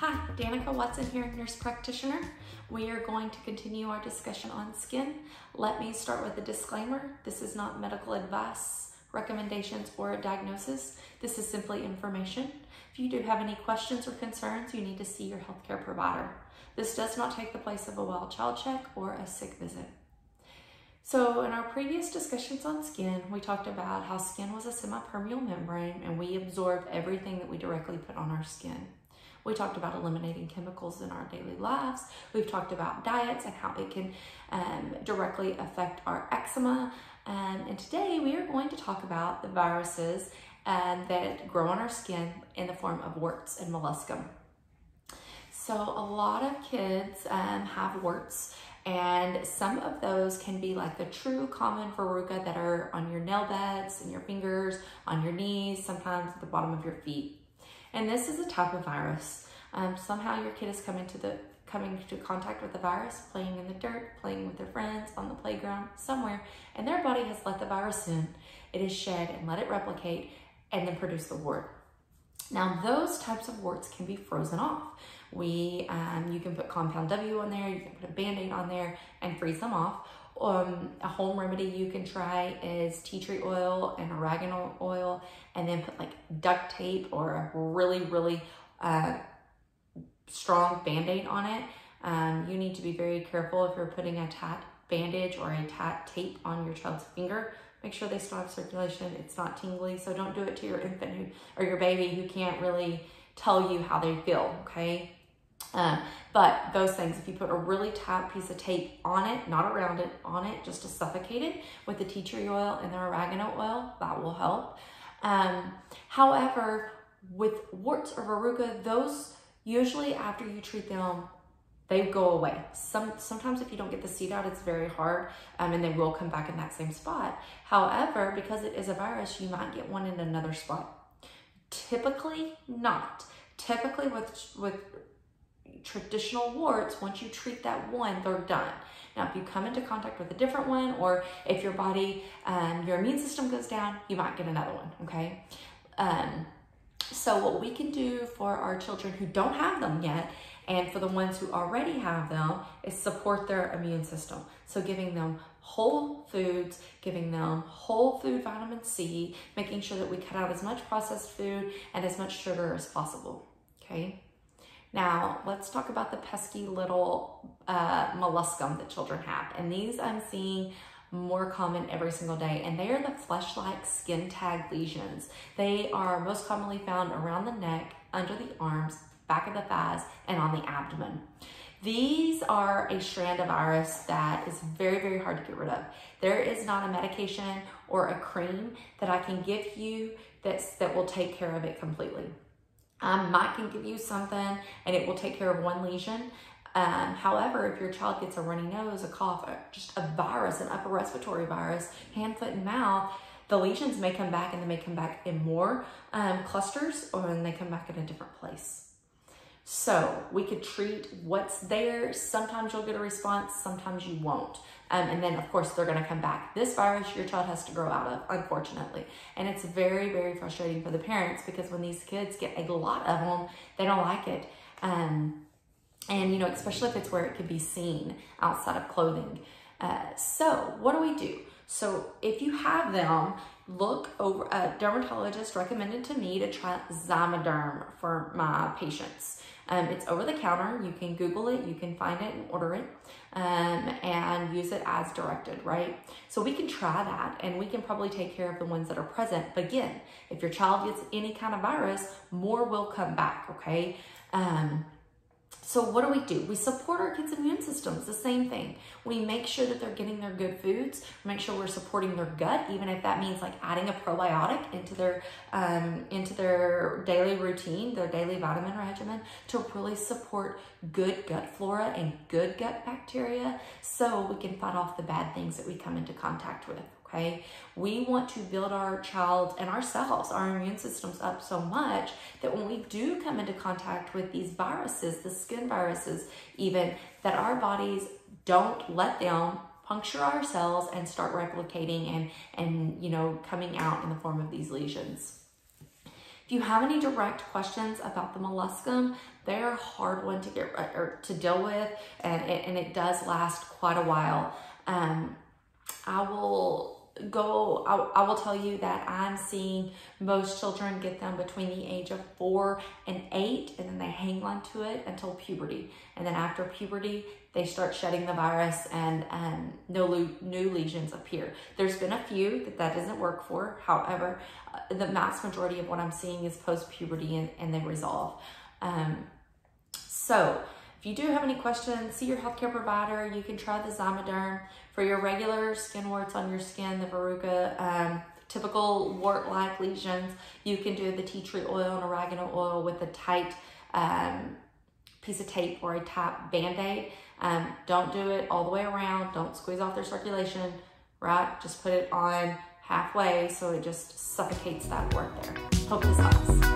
Hi, Danika Watson here, nurse practitioner. We are going to continue our discussion on skin. Let me start with a disclaimer. This is not medical advice, recommendations, or a diagnosis. This is simply information. If you do have any questions or concerns, you need to see your healthcare provider. This does not take the place of a well child check or a sick visit. So in our previous discussions on skin, we talked about how skin was a semi-permeable membrane and we absorb everything that we directly put on our skin. We talked about eliminating chemicals in our daily lives. We've talked about diets and how it can um, directly affect our eczema. Um, and today we are going to talk about the viruses um, that grow on our skin in the form of warts and molluscum. So a lot of kids um, have warts and some of those can be like the true common verruca that are on your nail beds and your fingers, on your knees, sometimes at the bottom of your feet. And this is a type of virus. Um, somehow your kid is coming to the coming into contact with the virus, playing in the dirt, playing with their friends on the playground, somewhere, and their body has let the virus in. It is shed and let it replicate and then produce the wart. Now those types of warts can be frozen off. We, um, you can put compound W on there, you can put a band-aid on there and freeze them off. Um, a home remedy you can try is tea tree oil and oregano oil and then put like duct tape or a really, really uh, strong band-aid on it. Um, you need to be very careful if you're putting a tat bandage or a tat tape on your child's finger. Make sure they still have circulation. It's not tingly, so don't do it to your infant who, or your baby who can't really tell you how they feel, okay? Um, but those things, if you put a really tight piece of tape on it, not around it, on it, just to suffocate it with the tea tree oil and the oregano oil, that will help. Um, however, with warts or verruca, those usually after you treat them, they go away. Some Sometimes if you don't get the seed out, it's very hard um, and they will come back in that same spot. However, because it is a virus, you might get one in another spot. Typically not. Typically with, with traditional warts, once you treat that one, they're done. Now, if you come into contact with a different one, or if your body, um, your immune system goes down, you might get another one, okay? Um, so what we can do for our children who don't have them yet, and for the ones who already have them, is support their immune system. So giving them whole foods, giving them whole food vitamin C, making sure that we cut out as much processed food and as much sugar as possible, okay? Now, let's talk about the pesky little uh, molluscum that children have. And these I'm seeing more common every single day, and they are the flesh-like skin tag lesions. They are most commonly found around the neck, under the arms, back of the thighs, and on the abdomen. These are a strand of virus that is very, very hard to get rid of. There is not a medication or a cream that I can give you that's, that will take care of it completely. Um, might can give you something and it will take care of one lesion. Um, however, if your child gets a runny nose, a cough, just a virus, an upper respiratory virus, hand, foot, and mouth, the lesions may come back and they may come back in more um, clusters or they come back in a different place. So we could treat what's there. Sometimes you'll get a response, sometimes you won't. Um, and then of course they're gonna come back. This virus your child has to grow out of, unfortunately. And it's very, very frustrating for the parents because when these kids get a lot of them, they don't like it. Um, and you know, especially if it's where it can be seen outside of clothing. Uh, so what do we do? So if you have them, look over, a dermatologist recommended to me to try Zymaderm for my patients. Um, it's over the counter. You can Google it, you can find it and order it um, and use it as directed, right? So we can try that and we can probably take care of the ones that are present. But again, if your child gets any kind of virus, more will come back, okay? Um, so what do we do? We support our kids' immune systems, the same thing. We make sure that they're getting their good foods, make sure we're supporting their gut, even if that means like adding a probiotic into their um, into their daily routine, their daily vitamin regimen to really support good gut flora and good gut bacteria so we can fight off the bad things that we come into contact with okay? We want to build our child and ourselves, our immune systems up so much that when we do come into contact with these viruses, the skin viruses even, that our bodies don't let them puncture our cells and start replicating and, and you know, coming out in the form of these lesions. If you have any direct questions about the molluscum, they're a hard one to get or to deal with, and it, and it does last quite a while. Um, I will go, I, I will tell you that I'm seeing most children get them between the age of four and eight, and then they hang on to it until puberty. And then after puberty, they start shedding the virus and um, no new lesions appear. There's been a few that that doesn't work for. However, uh, the mass majority of what I'm seeing is post-puberty and, and they resolve. Um, so if you do have any questions, see your healthcare provider. You can try the Zymaderm. For your regular skin warts on your skin, the verruca, um, typical wart-like lesions, you can do the tea tree oil and oregano oil with a tight um, piece of tape or a tight band-aid. Um, don't do it all the way around. Don't squeeze off their circulation, right? Just put it on halfway so it just suffocates that wart there. Hope this helps.